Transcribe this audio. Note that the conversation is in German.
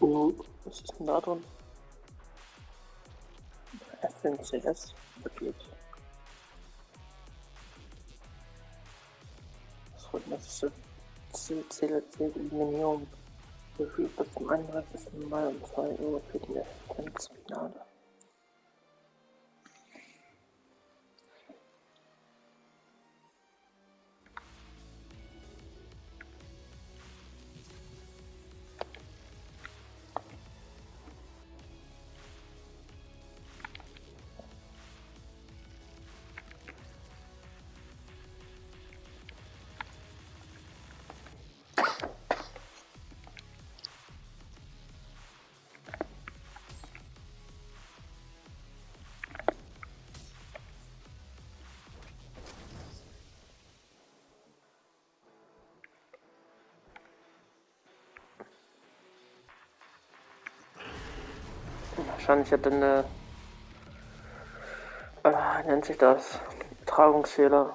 Oh, was ist denn da drin? FNCS, wirklich. Was wird das? CLC-Eliminierung. Gefühlt bis zum 31. Mai um 2 Uhr für die Wahrscheinlich hat eine, äh, nennt sich das, Tragungsfehler.